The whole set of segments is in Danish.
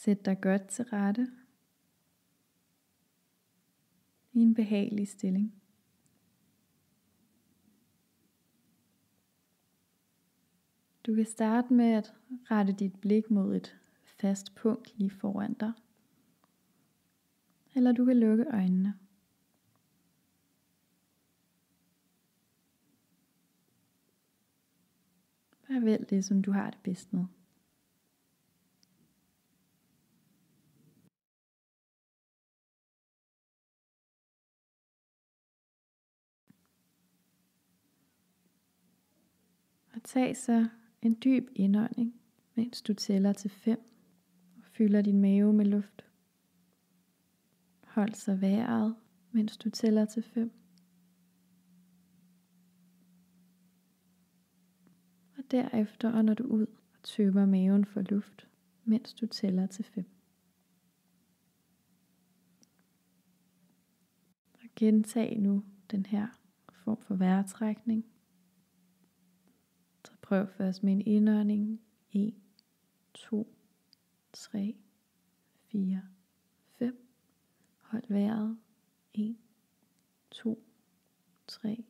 Sæt dig godt til rette i en behagelig stilling. Du kan starte med at rette dit blik mod et fast punkt lige foran dig. Eller du kan lukke øjnene. Bare vælg det, som du har det bedst med. Og tag så en dyb indånding, mens du tæller til 5 og fylder din mave med luft. Hold så vejret, mens du tæller til 5. Og derefter ånder du ud og tømmer maven for luft, mens du tæller til 5. Og gentag nu den her form for vejrtrækning Prøv først med en indånding. 1, 2, 3, 4, 5. Hold vejret. 1, 2, 3,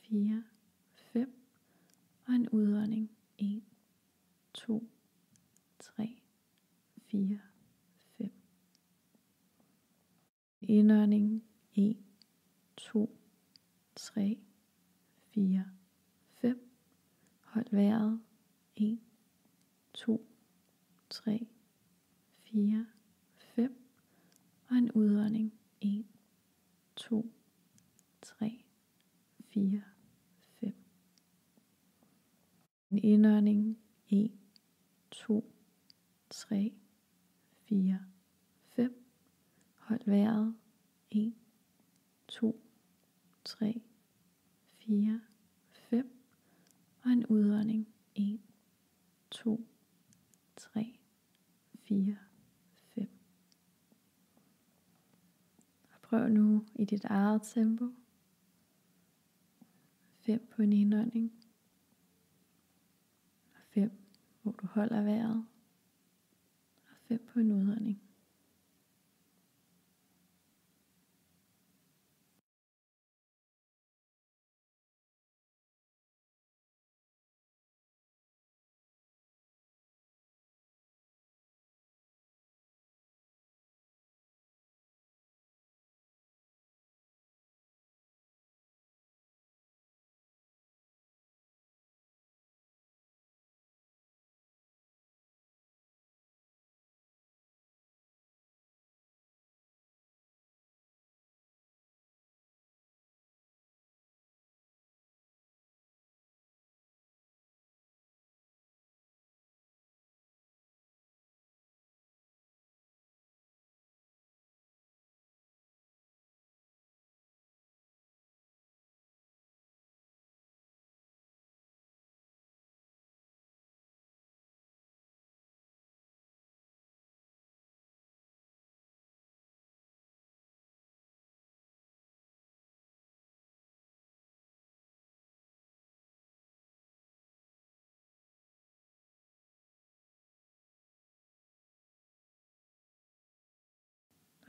4, 5. Og en udånding. 1, 2, 3, 4, 5. Indånding. 1, 2, 3, 4, 5. Hold vejret. 1, 2, 3, 4, 5. Og en udånding. 1, 2, 3, 4, 5. En indånding. 1, 2, 3, 4, 5. Hold vejret. 1, 2, 3, 4, 5 og en udånding. 1, 2, 3, 4, 5. Og prøv nu i dit eget tempo. 5 på en indånding. Og 5, hvor du holder vejret. Og 5 på en udånding.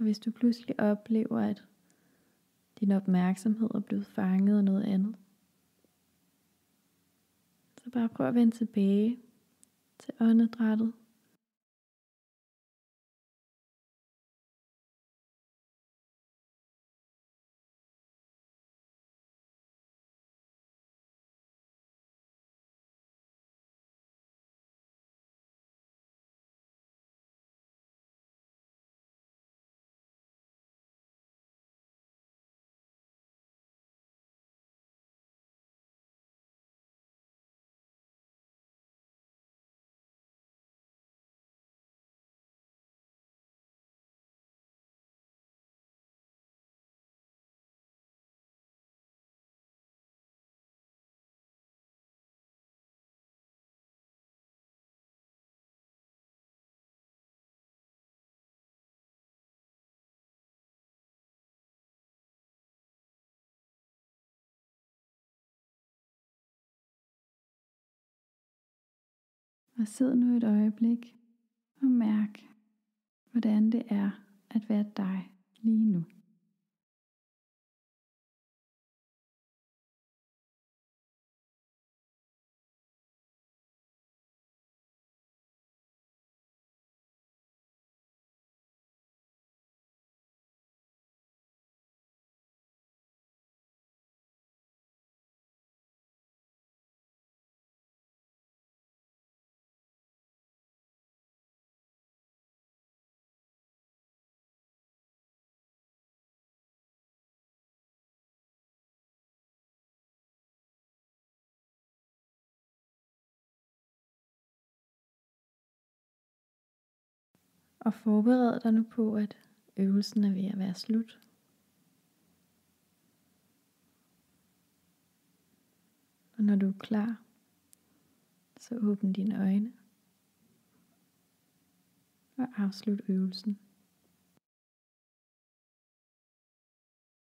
Og hvis du pludselig oplever, at din opmærksomhed er blevet fanget af noget andet, så bare prøv at vende tilbage til åndedrættet. Og sid nu et øjeblik og mærk, hvordan det er at være dig lige nu. Og forbered dig nu på, at øvelsen er ved at være slut. Og når du er klar, så åbn dine øjne og afslut øvelsen.